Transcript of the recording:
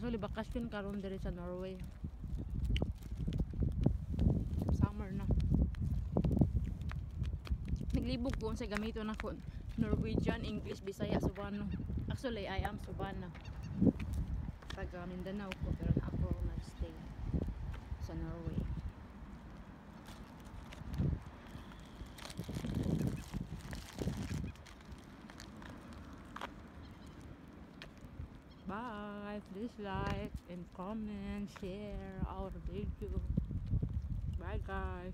Actually, bakasyon karon diri sa Norway. Summer na. Naglibog ko sa gamito na ko. Norwegian, English, Bisaya, Subano. Actually, I am Subana. Taga Mindanao ko, Bye. Please like and comment, share our video. Bye guys.